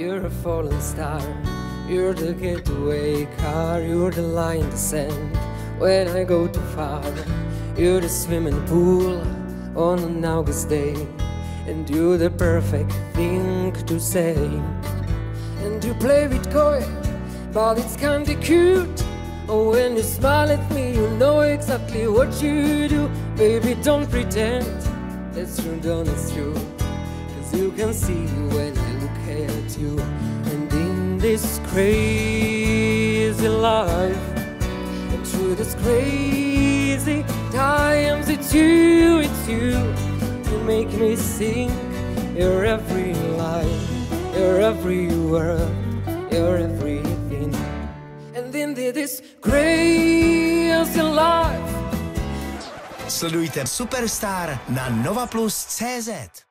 You're a fallen star. You're the getaway car. You're the line in the sand when I go too far. You're the swimming pool on an August day. And you're the perfect thing to say. And you play with koi, but it's kinda cute. Oh, when you smile at me, you know exactly what you do. Baby, don't pretend that's true, don't it's true. Cause you can see this crazy life, and through this crazy times, it's you, it's you. You make me sing your every line, your every word, your everything. And in this crazy life. Sledujte Superstar na Nova Plus CZ.